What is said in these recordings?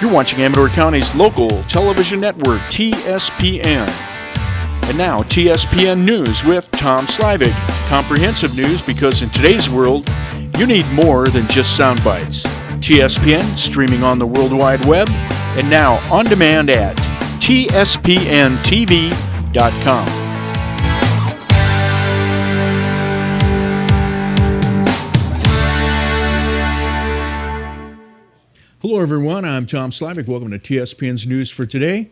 You're watching Amador County's local television network, TSPN. And now, TSPN News with Tom Slivick. Comprehensive news because in today's world, you need more than just sound bites. TSPN, streaming on the World Wide Web, and now on demand at tspntv.com. Hello, everyone. I'm Tom Slivick. Welcome to TSPN's News for today.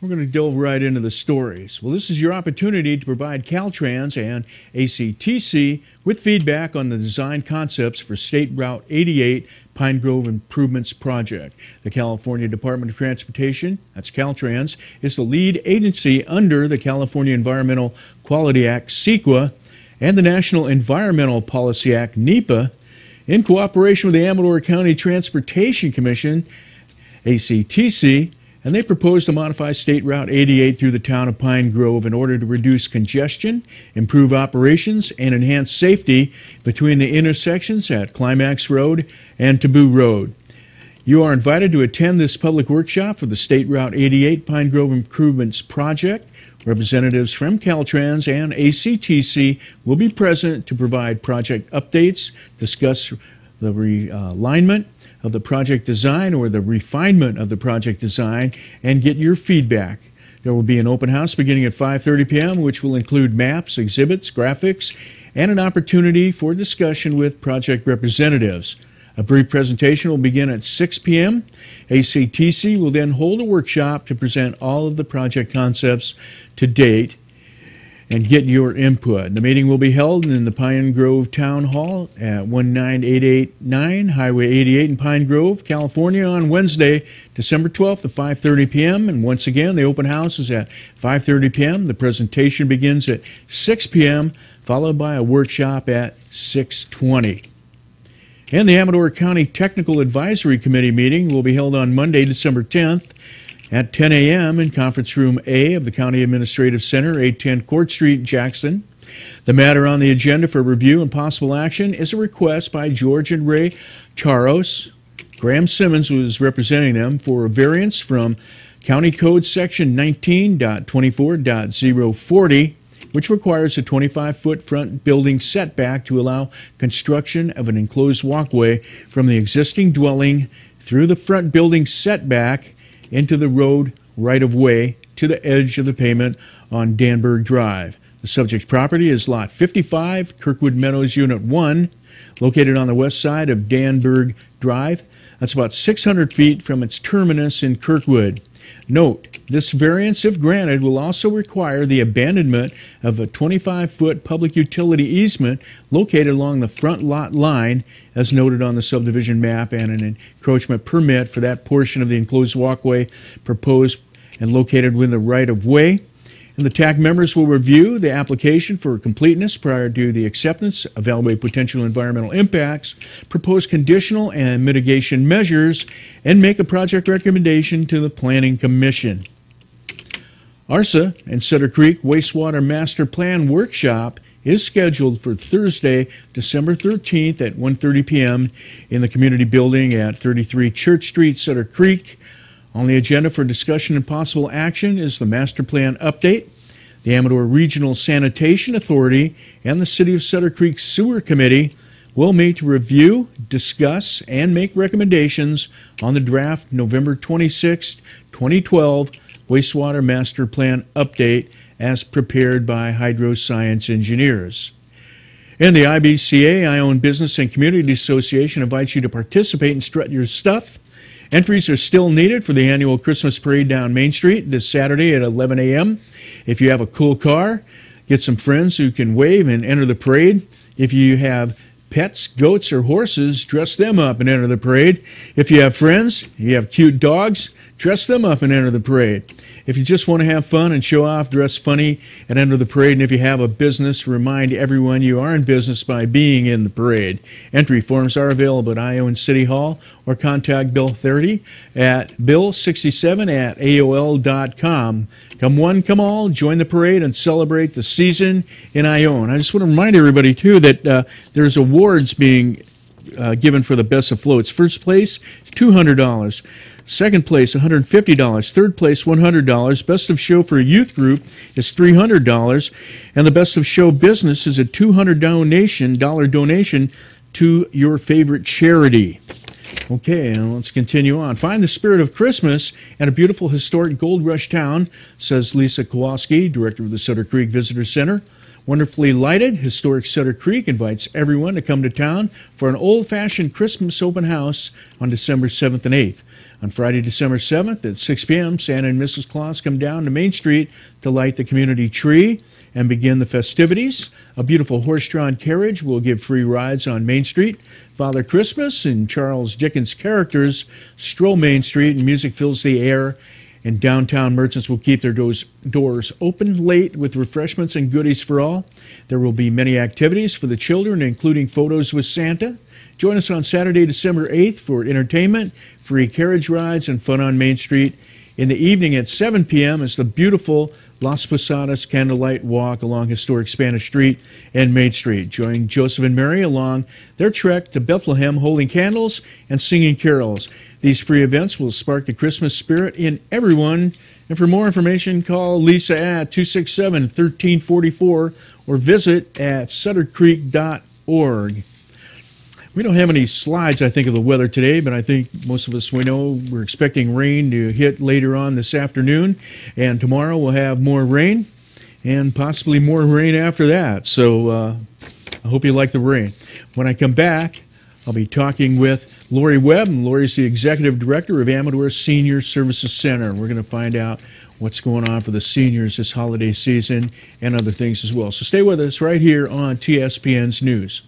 We're going to delve right into the stories. Well, this is your opportunity to provide Caltrans and ACTC with feedback on the design concepts for State Route 88 Pine Grove Improvements Project. The California Department of Transportation, that's Caltrans, is the lead agency under the California Environmental Quality Act, CEQA, and the National Environmental Policy Act, NEPA in cooperation with the Amador County Transportation Commission, ACTC, and they propose to modify State Route 88 through the town of Pine Grove in order to reduce congestion, improve operations, and enhance safety between the intersections at Climax Road and Tabeaud Road. You are invited to attend this public workshop for the State Route 88 Pine Grove Improvements Project Representatives from Caltrans and ACTC will be present to provide project updates, discuss the realignment of the project design or the refinement of the project design, and get your feedback. There will be an open house beginning at 5:30 p.m., which will include maps, exhibits, graphics, and an opportunity for discussion with project representatives. A brief presentation will begin at 6 p.m. ACTC will then hold a workshop to present all of the project concepts to date and get your input. The meeting will be held in the Pine Grove Town Hall at 19889 Highway 88 in Pine Grove, California on Wednesday, December 12th at 5:30 p.m. And once again, the open house is at 5:30 p.m. The presentation begins at 6 p.m. followed by a workshop at 6:20. And the Amador County Technical Advisory Committee meeting will be held on Monday, December 10th at 10 a.m. in Conference Room A of the County Administrative Center, 810 Court Street, Jackson. The matter on the agenda for review and possible action is a request by George and Ray Charos. Graham Simmons was representing them for a variance from County Code Section 19.24.040, which requires a 25 foot front building setback to allow construction of an enclosed walkway from the existing dwelling through the front building setback into the road right of way to the edge of the pavement on Danberg Drive. The subject property is Lot 55, Kirkwood Meadows Unit 1, located on the west side of Danberg Drive. That's about 600 feet from its terminus in Kirkwood. Note, this variance, if granted, will also require the abandonment of a 25 foot public utility easement located along the front lot line, as noted on the subdivision map, and an encroachment permit for that portion of the enclosed walkway proposed and located within the right of way. And the TAC members will review the application for completeness prior to the acceptance, evaluate potential environmental impacts, propose conditional and mitigation measures, and make a project recommendation to the Planning Commission. ARSA and Sutter Creek Wastewater Master Plan Workshop is scheduled for Thursday, December 13th at 1:30 p.m. in the community building at 33 Church Street, Sutter Creek. On the agenda for discussion and possible action is the master plan update. The Amador Regional Sanitation Authority and the City of Sutter Creek Sewer Committee will meet to review, discuss, and make recommendations on the draft November 26, 2012 wastewater master plan update as prepared by Hydroscience engineers. And the IBCA, Ione Business and Community Association, invites you to participate and strut your stuff Entries are still needed for the annual Christmas parade down Main Street this Saturday at 11 a.m. If you have a cool car, get some friends who can wave and enter the parade. If you have pets, goats, or horses, dress them up and enter the parade. If you have friends, you have cute dogs, dress them up and enter the parade. If you just want to have fun and show off, dress funny and enter the parade. And if you have a business, remind everyone you are in business by being in the parade. Entry forms are available at Ione City Hall or contact Bill 30 at bill67 at AOL.com. Come one, come all, join the parade and celebrate the season in Ione. I just want to remind everybody, too, that uh, there's awards being uh, given for the best of floats. First place, $200. Second place, $150. Third place, $100. Best of show for a youth group is $300. And the best of show business is a $200 donation, dollar donation to your favorite charity. Okay, and let's continue on. Find the spirit of Christmas at a beautiful historic gold rush town, says Lisa Kowalski, director of the Sutter Creek Visitor Center. Wonderfully lighted, historic Sutter Creek invites everyone to come to town for an old fashioned Christmas open house on December 7th and 8th. On Friday, December 7th at 6 p.m., Santa and Mrs. Claus come down to Main Street to light the community tree and begin the festivities. A beautiful horse drawn carriage will give free rides on Main Street. Father Christmas and Charles Dickens characters stroll Main Street, and music fills the air and downtown merchants will keep their doors, doors open late with refreshments and goodies for all. There will be many activities for the children, including photos with Santa. Join us on Saturday, December 8th for entertainment, free carriage rides, and fun on Main Street. In the evening at 7 p.m. is the beautiful Las Posadas candlelight walk along historic Spanish Street and Main Street. Join Joseph and Mary along their trek to Bethlehem holding candles and singing carols. These free events will spark the Christmas spirit in everyone. And for more information, call Lisa at 267 1344 or visit at suttercreek.org. We don't have any slides, I think, of the weather today, but I think most of us we know we're expecting rain to hit later on this afternoon, and tomorrow we'll have more rain and possibly more rain after that. So uh, I hope you like the rain. When I come back, I'll be talking with Lori Webb. And Lori's the executive director of Amador Senior Services Center. We're going to find out what's going on for the seniors this holiday season and other things as well. So stay with us right here on TSPN's News.